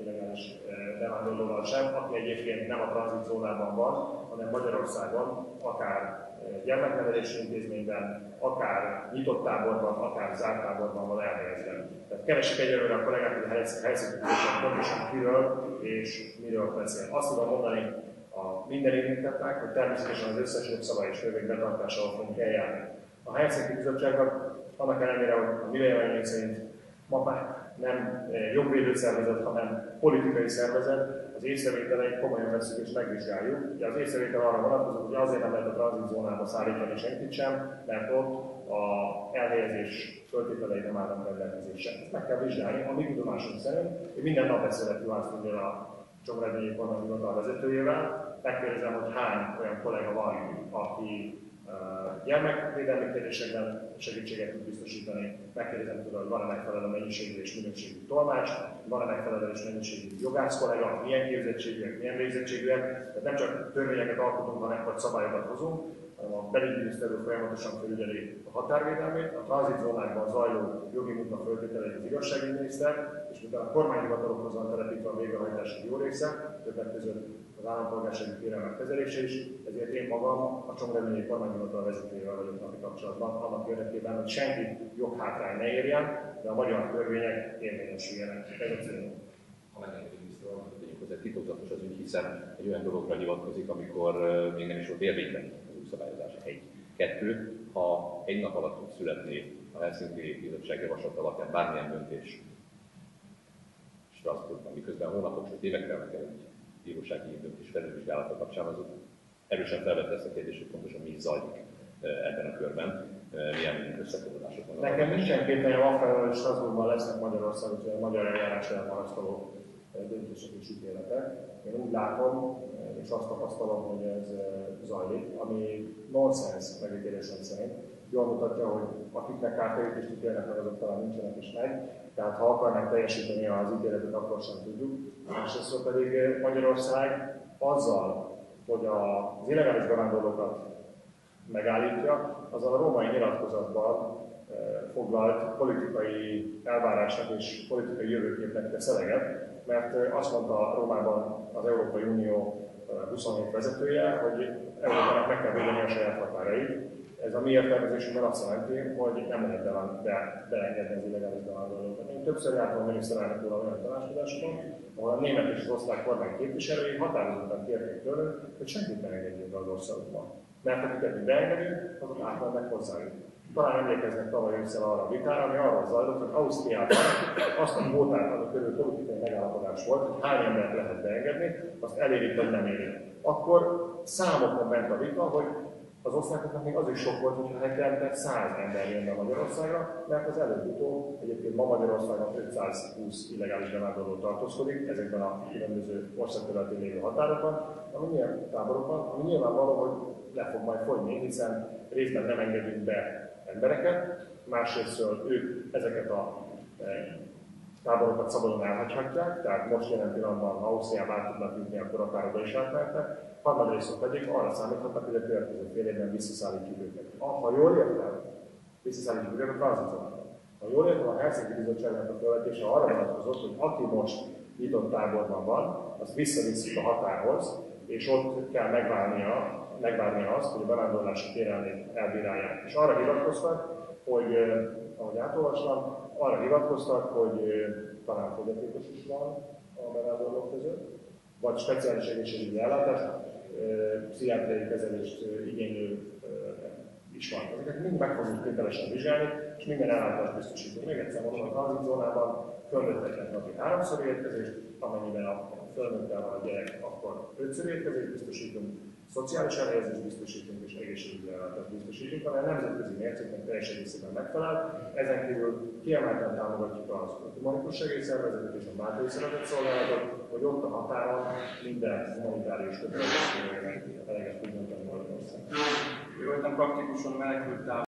illegális bevándorlóval sem, aki egyébként nem a tranzitzónában van, hanem Magyarországon, akár gyermeknevelési intézményben, akár nyitott táborban, akár zárt táborban van elhelyezve. Tehát keresik egyelőre a kollégák, hogy a helyszínen pontosan kiről és miről beszél. Azt tudom mondani a minden érintettek, hogy természetesen az összes jogszabály és törvény betartásával fogunk eljárni. A Helsinki Bizottságnak annak ellenére, hogy a mi véleményünk szerint ma már nem eh, jogvédő szervezet, hanem politikai szervezet, az észrevételeit komolyan veszük és megvizsgáljuk. Ugye az észrevétel arra vonatkozik, hogy azért nem lehet a tranzitzónába szállítani senkit sem, mert ott a elhelyezés föltételei nem állnak rendelkezésre. Ezt meg kell vizsgálni, a mi tudomásunk szerint. Én minden nap beszélek Juhász a Csomredményi Kormányhivatal vezetőjével, megkérdezem, hogy hány olyan kollega van, aki gyermekvédelmi kérdésekben segítséget tud biztosítani. Megkérdezem tőle, hogy van-e megfelelő mennyiségű és minőségű tolmács, van-e megfelelő és mennyiségű jogász kollega, milyen képzettségűek, milyen végzettségűek. Tehát nem csak törvényeket alkotunk, hanem vagy szabályokat hozunk, hanem a belügyminiszterő folyamatosan felügyeli a határvédelmét, a tranzitzónákban zajló jogi munka föltételeit az igazságügyminiszter, és mivel a kormányhivatalokhoz van telepítve a végrehajtási jó része, többek között az állampolgársági kérelmek kezelése is, ezért én magam a Csongredményi Kormányhivatal vezetőjével vagyok napi kapcsolatban, annak érdekében, hogy senki joghátrány ne érjen, de a magyar törvények érvényesüljenek. Ez a célunk. Ha megengedik, tegyük hozzá, titokzatos az ügy, hiszen egy olyan dologra hivatkozik, amikor még nem is volt érvényben az új. Egy. Kettő, ha egy nap alatt tud születni a Helsinki Bizottság javaslat alapján bármilyen döntés Strasbourgban, miközben hónapok, sőt évek telnek el egy bírósági döntés felülvizsgálata kapcsán, az erősen felvette ezt a kérdést, hogy pontosan mi zajlik ebben a körben, milyen összefonódások vannak. Nekem nincsen kételjem afelől, hogy Strasbourgban lesznek Magyarországon, hogy a magyar eljárás elmarasztaló döntések és ítéletek. Én úgy látom, és azt tapasztalom, hogy ez zajlik, ami nonsens megítélésem szerint. Jól mutatja, hogy akiknek kártérítést ítélnek meg, azok talán nincsenek is meg. Tehát ha akarnánk teljesíteni az ítéletet, akkor sem tudjuk. Másrészt pedig Magyarország azzal, hogy az illegális bevándorlókat megállítja, azzal a római nyilatkozatban foglalt politikai elvárásnak és politikai jövőképnek tesz eleget, mert azt mondta Rómában az Európai Unió 27 vezetője, hogy Európának meg kell védeni a saját határait. Ez a mi értelmezésünkben azt jelenti, hogy nem lehet be, beengedni az illegális bevándorlókat. Én többször jártam a miniszterelnök úr olyan tanácskozásokon, ahol a német és az osztrák kormány képviselői határozottan kérték tőlünk, hogy senkit ne engedjünk be az országokba. Mert akiket mi beengedünk, azok átmennek hozzájuk. Talán emlékeznek tavaly ősszel arra a vitára, ami arról zajlott, hogy Ausztriában azt a kvótát, ami körül politikai megállapodás volt, hogy hány embert lehet beengedni, azt elérik vagy nem érik. Akkor számokon ment a vita, hogy az osztrákoknak még az is sok volt, hogyha hetente 100 ember jönne Magyarországra, mert az előbb-utóbb egyébként ma Magyarországon 520 illegális bevándorló tartózkodik ezekben a különböző országterületén lévő határokon, ami nyilván táborokban, ami nyilvánvaló, hogy le fog majd fogyni, hiszen részben nem engedünk be embereket, másrésztről ők ezeket a e, táborokat szabadon elhagyhatják, tehát most jelen pillanatban, ha Ausztriába át tudnak jutni, akkor akár oda is átmehetnek, harmadrészt pedig arra számíthatnak, hogy a következő fél évben visszaszállítjuk őket. Ah, ha jól értem, visszaszállítjuk őket a tranzitonban. Ha jól értem, a Helsinki Bizottságnak a felvetése arra vonatkozott, hogy aki most nyitott táborban van, azt visszaviszik a határhoz, és ott kell megválnia megvárni azt, hogy a bevándorlási kérelmét elbírálják. És arra hivatkoztak, hogy, ahogy átolvastam, arra hivatkoztak, hogy talán fogyatékos is van a bevándorlók között, vagy speciális egészségügyi ellátás, pszichiátriai kezelést igénylő is van. Ezeket mind meg fogjuk tételesen vizsgálni, és minden ellátást biztosítunk. Még egyszer mondom, a tranzitzónában fölnőtteknek napi háromszor érkezést, amennyiben a fölnőttel van a gyerek, akkor ötször érkezést biztosítunk, szociális elhelyezést biztosítunk és egészségügyi ellátást biztosítunk, amely a nemzetközi mércéknek teljes egészében megfelel. Ezen kívül kiemelten támogatjuk az humanikus segélyszervezetet és a Szeretett Szolgálatot, hogy ott a határon minden humanitárius kötelezettségének eleget tudjon tenni Magyarország. Ő voltam praktikusan menekült